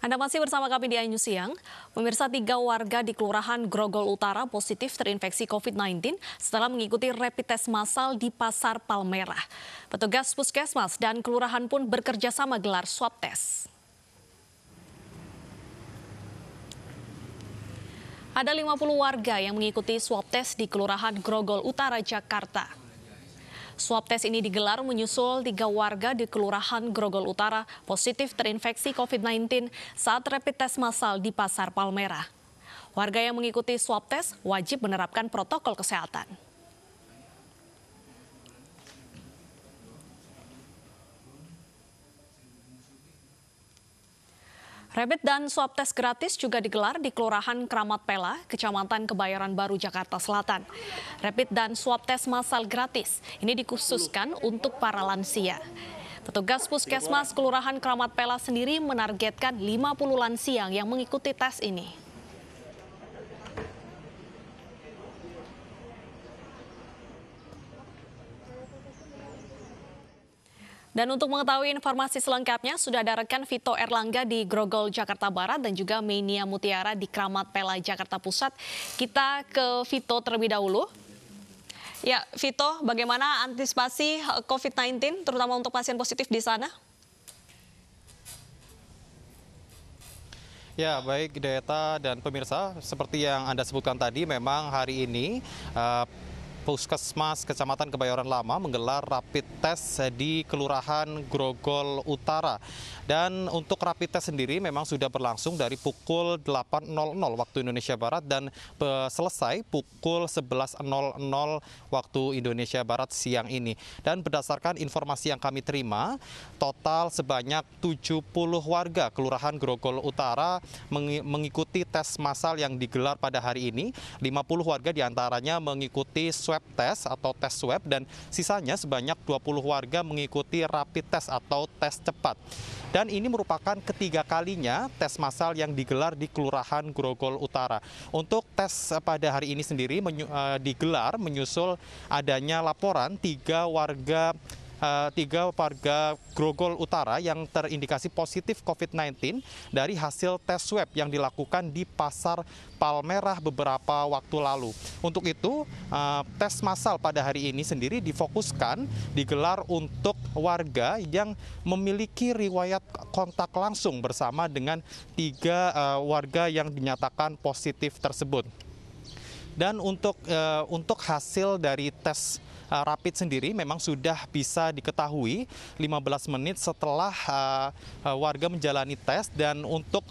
Anda masih bersama kami di Ayu Siang. Pemirsa tiga warga di Kelurahan Grogol Utara positif terinfeksi COVID-19 setelah mengikuti rapid test massal di Pasar Palmerah. Petugas puskesmas dan kelurahan pun bekerja sama gelar swab test. Ada 50 warga yang mengikuti swab test di Kelurahan Grogol Utara, Jakarta. Swab tes ini digelar menyusul tiga warga di Kelurahan Grogol Utara positif terinfeksi COVID-19 saat rapid test massal di Pasar Palmerah. Warga yang mengikuti swab tes wajib menerapkan protokol kesehatan. Rapid dan swab tes gratis juga digelar di Kelurahan Keramat Pela, Kecamatan Kebayoran Baru, Jakarta Selatan. Rapid dan swab tes massal gratis ini dikhususkan untuk para lansia. Petugas Puskesmas Kelurahan Keramat Pela sendiri menargetkan 50 lansia yang mengikuti tes ini. Dan untuk mengetahui informasi selengkapnya, sudah ada rekan Vito Erlangga di Grogol, Jakarta Barat, dan juga Menia Mutiara di Kramat Pela, Jakarta Pusat. Kita ke Vito terlebih dahulu. Ya, Vito, bagaimana antisipasi COVID-19, terutama untuk pasien positif di sana? Ya, baik Deta dan pemirsa, seperti yang Anda sebutkan tadi, memang hari ini uh, Puskesmas Kecamatan Kebayoran Lama menggelar rapid test di Kelurahan Grogol Utara. Dan untuk rapid test sendiri memang sudah berlangsung dari pukul 8.00 waktu Indonesia Barat dan selesai pukul 11.00 waktu Indonesia Barat siang ini. Dan berdasarkan informasi yang kami terima, total sebanyak 70 warga Kelurahan Grogol Utara mengikuti tes massal yang digelar pada hari ini. 50 warga di antaranya mengikuti swab test atau tes swab dan sisanya sebanyak 20 warga mengikuti rapid test atau tes cepat. Dan ini merupakan ketiga kalinya tes massal yang digelar di Kelurahan Grogol Utara. Untuk tes pada hari ini sendiri menyu, uh, digelar menyusul adanya laporan tiga warga tiga warga Grogol Utara yang terindikasi positif COVID-19 dari hasil tes swab yang dilakukan di Pasar Palmerah beberapa waktu lalu. Untuk itu, uh, tes massal pada hari ini sendiri difokuskan digelar untuk warga yang memiliki riwayat kontak langsung bersama dengan tiga uh, warga yang dinyatakan positif tersebut. Dan untuk untuk hasil dari tes rapid sendiri memang sudah bisa diketahui 15 menit setelah uh, uh, warga menjalani tes dan untuk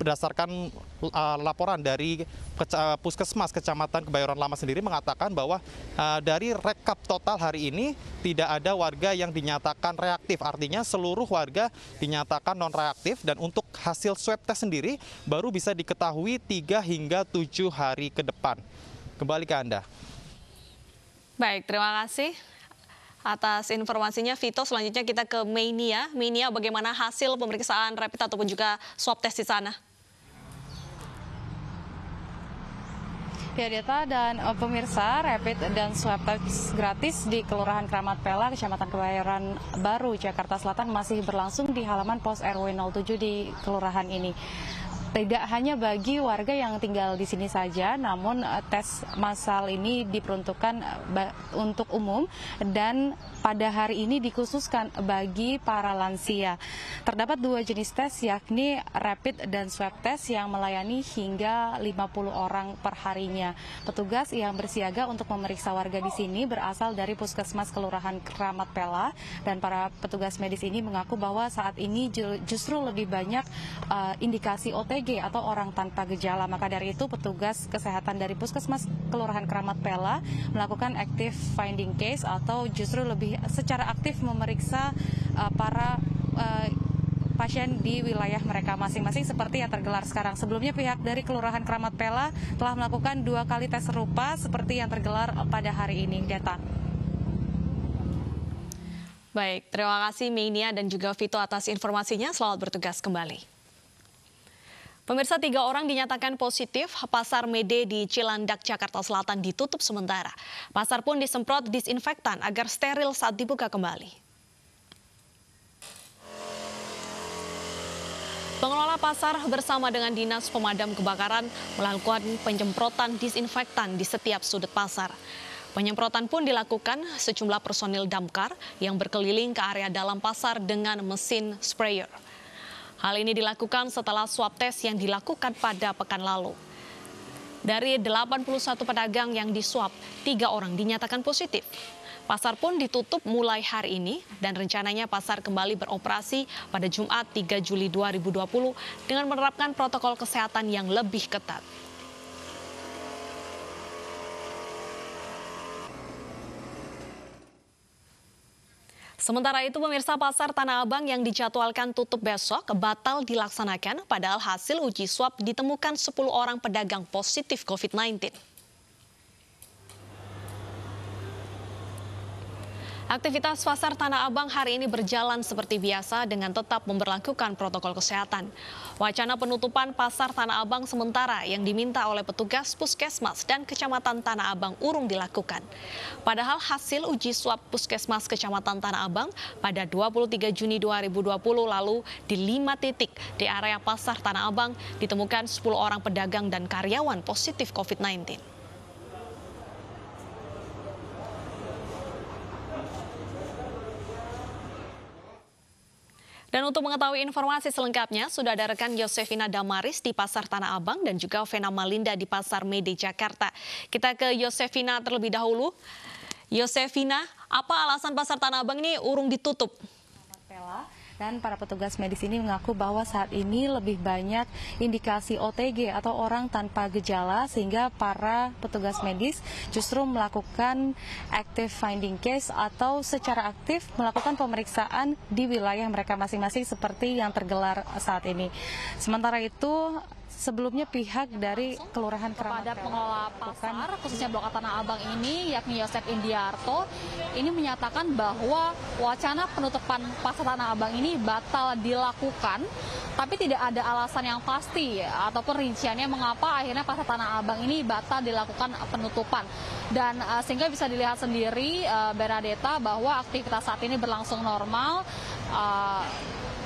berdasarkan uh, laporan dari Puskesmas Kecamatan Kebayoran Lama sendiri mengatakan bahwa uh, dari rekap total hari ini tidak ada warga yang dinyatakan reaktif. Artinya seluruh warga dinyatakan non reaktif dan untuk hasil swab test sendiri baru bisa diketahui 3 hingga 7 hari ke depan. Kembali ke Anda. Baik, terima kasih atas informasinya. Vito, selanjutnya kita ke Mania. Mania, bagaimana hasil pemeriksaan rapid ataupun juga swab test di sana? Ya Deta dan uh, pemirsa, rapid dan swab test gratis di Kelurahan Keramat Pela, Kecamatan Kebayoran Baru, Jakarta Selatan masih berlangsung di halaman pos RW 07 di kelurahan ini tidak hanya bagi warga yang tinggal di sini saja, namun uh, tes massal ini diperuntukkan uh, untuk umum dan pada hari ini dikhususkan bagi para lansia. Terdapat dua jenis tes yakni rapid dan swab test yang melayani hingga 50 orang per harinya. Petugas yang bersiaga untuk memeriksa warga di sini berasal dari Puskesmas Kelurahan Keramat Pela dan para petugas medis ini mengaku bahwa saat ini justru lebih banyak uh, indikasi OTG OTG atau orang tanpa gejala. Maka dari itu petugas kesehatan dari Puskesmas Kelurahan Keramat Pela melakukan active finding case atau justru lebih secara aktif memeriksa uh, para uh, pasien di wilayah mereka masing-masing seperti yang tergelar sekarang. Sebelumnya pihak dari Kelurahan Keramat Pela telah melakukan dua kali tes serupa seperti yang tergelar pada hari ini. Data. Baik, terima kasih Meinia dan juga Vito atas informasinya. Selamat bertugas kembali. Pemirsa tiga orang dinyatakan positif, pasar Mede di Cilandak, Jakarta Selatan ditutup sementara. Pasar pun disemprot disinfektan agar steril saat dibuka kembali. Pengelola pasar bersama dengan Dinas Pemadam Kebakaran melakukan penyemprotan disinfektan di setiap sudut pasar. Penyemprotan pun dilakukan sejumlah personil damkar yang berkeliling ke area dalam pasar dengan mesin sprayer. Hal ini dilakukan setelah swab test yang dilakukan pada pekan lalu. Dari 81 pedagang yang diswab, tiga orang dinyatakan positif. Pasar pun ditutup mulai hari ini dan rencananya pasar kembali beroperasi pada Jumat 3 Juli 2020 dengan menerapkan protokol kesehatan yang lebih ketat. Sementara itu pemirsa pasar Tanah Abang yang dijadwalkan tutup besok batal dilaksanakan padahal hasil uji swab ditemukan 10 orang pedagang positif COVID-19. Aktivitas pasar Tanah Abang hari ini berjalan seperti biasa dengan tetap memperlakukan protokol kesehatan. Wacana penutupan pasar Tanah Abang sementara yang diminta oleh petugas Puskesmas dan Kecamatan Tanah Abang urung dilakukan. Padahal hasil uji swab Puskesmas Kecamatan Tanah Abang pada 23 Juni 2020 lalu di lima titik di area pasar Tanah Abang ditemukan 10 orang pedagang dan karyawan positif COVID-19. Dan untuk mengetahui informasi selengkapnya, sudah ada rekan Yosefina Damaris di Pasar Tanah Abang dan juga Vena Malinda di Pasar Mede Jakarta. Kita ke Yosefina terlebih dahulu. Yosefina, apa alasan Pasar Tanah Abang ini urung ditutup? Dan para petugas medis ini mengaku bahwa saat ini lebih banyak indikasi OTG atau orang tanpa gejala sehingga para petugas medis justru melakukan active finding case atau secara aktif melakukan pemeriksaan di wilayah mereka masing-masing seperti yang tergelar saat ini. Sementara itu sebelumnya pihak dari Kelurahan Keramat kepada pengelola pasar khususnya Blok Tanah Abang ini yakni Yosef Indiarto ini menyatakan bahwa wacana penutupan pasar Tanah Abang ini batal dilakukan tapi tidak ada alasan yang pasti ataupun rinciannya mengapa akhirnya pasar Tanah Abang ini batal dilakukan penutupan. Dan uh, sehingga bisa dilihat sendiri uh, Bernadetta bahwa aktivitas saat ini berlangsung normal uh,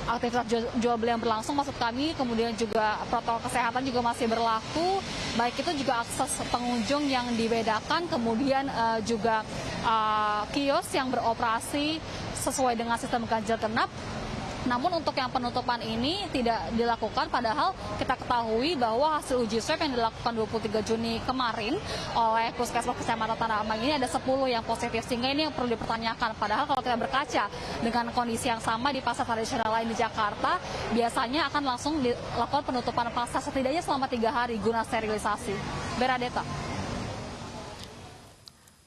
aktivitas jual beli yang berlangsung maksud kami kemudian juga protokol kesehatan juga masih berlaku. Baik itu juga akses pengunjung yang dibedakan kemudian uh, juga uh, kios yang beroperasi sesuai dengan sistem ganjil genap namun untuk yang penutupan ini tidak dilakukan padahal kita ketahui bahwa hasil uji swab yang dilakukan 23 Juni kemarin oleh Puskesmas Kecamatan Tanah Abang ini ada 10 yang positif sehingga ini yang perlu dipertanyakan. Padahal kalau kita berkaca dengan kondisi yang sama di pasar tradisional lain di Jakarta biasanya akan langsung dilakukan penutupan pasar setidaknya selama tiga hari guna sterilisasi. Beradeta.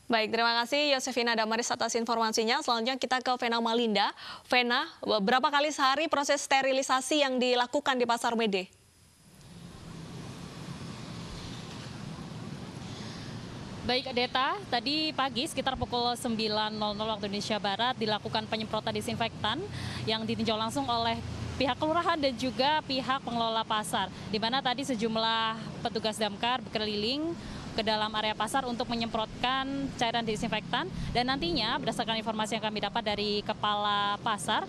Baik, terima kasih Yosefina Damaris atas informasinya. Selanjutnya kita ke Vena Malinda. Vena, berapa kali sehari proses sterilisasi yang dilakukan di Pasar Mede? Baik, Deta, tadi pagi sekitar pukul 9.00 waktu Indonesia Barat dilakukan penyemprotan disinfektan yang ditinjau langsung oleh pihak kelurahan dan juga pihak pengelola pasar. Di mana tadi sejumlah petugas damkar berkeliling ke dalam area pasar untuk menyemprotkan cairan disinfektan dan nantinya berdasarkan informasi yang kami dapat dari kepala pasar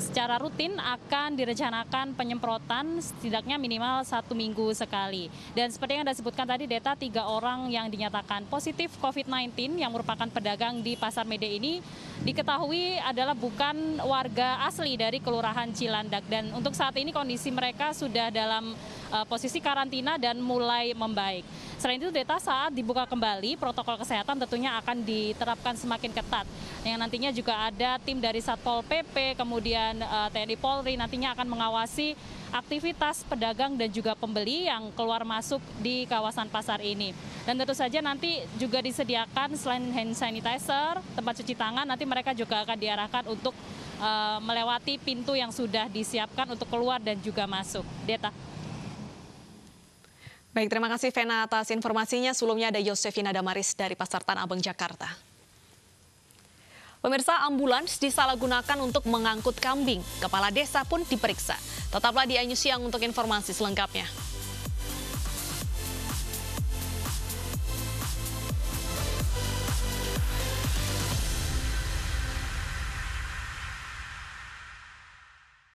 secara rutin akan direncanakan penyemprotan setidaknya minimal satu minggu sekali. Dan seperti yang Anda sebutkan tadi, Data tiga orang yang dinyatakan positif COVID-19 yang merupakan pedagang di Pasar Mede ini diketahui adalah bukan warga asli dari Kelurahan Cilandak. Dan untuk saat ini kondisi mereka sudah dalam uh, posisi karantina dan mulai membaik. Selain itu, Data saat dibuka kembali, protokol kesehatan tentunya akan diterapkan semakin ketat. Yang nantinya juga ada tim dari Satpol PP, kemudian eh, TNI Polri nantinya akan mengawasi aktivitas pedagang dan juga pembeli yang keluar masuk di kawasan pasar ini. Dan tentu saja nanti juga disediakan selain hand sanitizer, tempat cuci tangan, nanti mereka juga akan diarahkan untuk uh, melewati pintu yang sudah disiapkan untuk keluar dan juga masuk. Deta. Baik, terima kasih Vena atas informasinya. Sebelumnya ada Yosefina Damaris dari Pasar Tanah Abang, Jakarta. Pemirsa ambulans disalahgunakan untuk mengangkut kambing. Kepala desa pun diperiksa. Tetaplah di Ayu Siang untuk informasi selengkapnya.